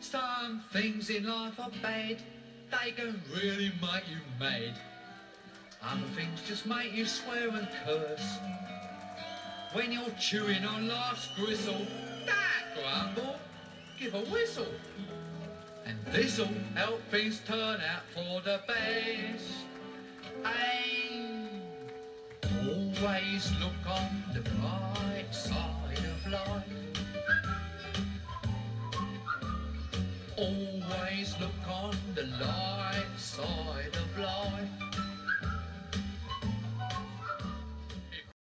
Some things in life are bad, they can really make you mad. Other things just make you swear and curse. When you're chewing on life's gristle, that grumble, give a whistle. And this'll help things turn out for the best. Hey, always look on the bright side of life. Always look on the light side of